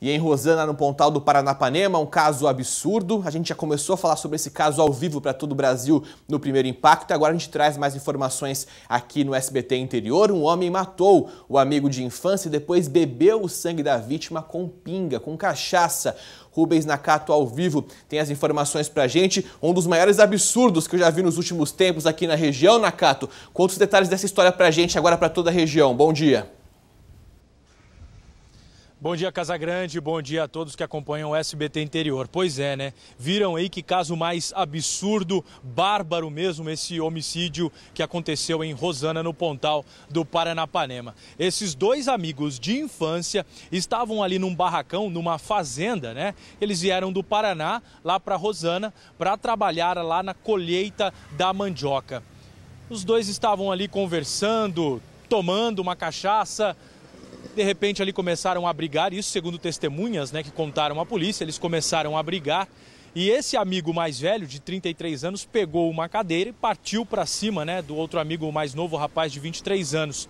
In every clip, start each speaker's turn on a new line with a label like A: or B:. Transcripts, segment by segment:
A: E em Rosana, no Pontal do Paranapanema, um caso absurdo. A gente já começou a falar sobre esse caso ao vivo para todo o Brasil no primeiro impacto. Agora a gente traz mais informações aqui no SBT Interior. Um homem matou o amigo de infância e depois bebeu o sangue da vítima com pinga, com cachaça. Rubens Nakato ao vivo tem as informações pra gente. Um dos maiores absurdos que eu já vi nos últimos tempos aqui na região, Nakato. Conta os detalhes dessa história pra gente agora para toda a região. Bom dia.
B: Bom dia, Casagrande. Bom dia a todos que acompanham o SBT Interior. Pois é, né? Viram aí que caso mais absurdo, bárbaro mesmo, esse homicídio que aconteceu em Rosana, no Pontal do Paranapanema. Esses dois amigos de infância estavam ali num barracão, numa fazenda, né? Eles vieram do Paraná lá para Rosana para trabalhar lá na colheita da mandioca. Os dois estavam ali conversando, tomando uma cachaça de repente ali começaram a brigar, isso segundo testemunhas né, que contaram à polícia, eles começaram a brigar. E esse amigo mais velho, de 33 anos, pegou uma cadeira e partiu para cima né, do outro amigo mais novo, rapaz de 23 anos.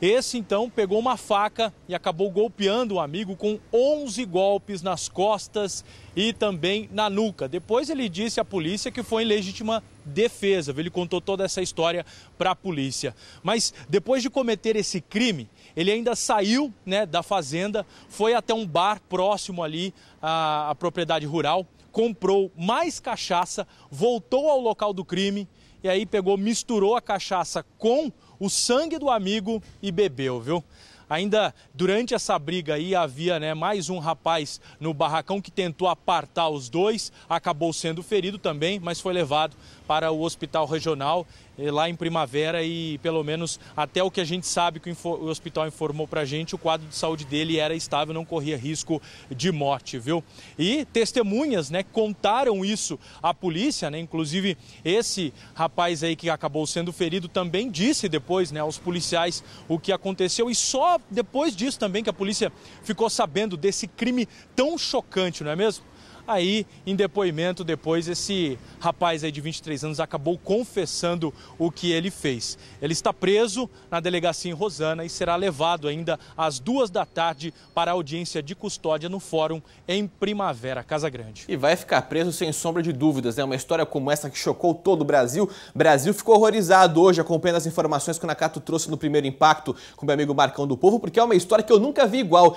B: Esse então pegou uma faca e acabou golpeando o amigo com 11 golpes nas costas e também na nuca. Depois ele disse à polícia que foi em legítima defesa. Ele contou toda essa história para a polícia. Mas depois de cometer esse crime, ele ainda saiu né, da fazenda, foi até um bar próximo ali à, à propriedade rural, comprou mais cachaça, voltou ao local do crime e aí pegou, misturou a cachaça com o sangue do amigo e bebeu, viu? Ainda durante essa briga aí havia né, mais um rapaz no barracão que tentou apartar os dois, acabou sendo ferido também, mas foi levado para o hospital regional lá em Primavera e pelo menos até o que a gente sabe que o hospital informou para a gente, o quadro de saúde dele era estável, não corria risco de morte, viu? E testemunhas, né, contaram isso à polícia, né? Inclusive esse rapaz aí que acabou sendo ferido também disse depois, né, aos policiais o que aconteceu e só depois disso também que a polícia ficou sabendo desse crime tão chocante, não é mesmo? Aí, em depoimento, depois esse rapaz aí de 23 anos acabou confessando o que ele fez. Ele está preso na delegacia em Rosana e será levado ainda às duas da tarde para a audiência de custódia no fórum em Primavera, Casa Grande.
A: E vai ficar preso sem sombra de dúvidas, né? Uma história como essa que chocou todo o Brasil. Brasil ficou horrorizado hoje acompanhando as informações que o Nakato trouxe no primeiro impacto com meu amigo Marcão do Povo, porque é uma história que eu nunca vi igual.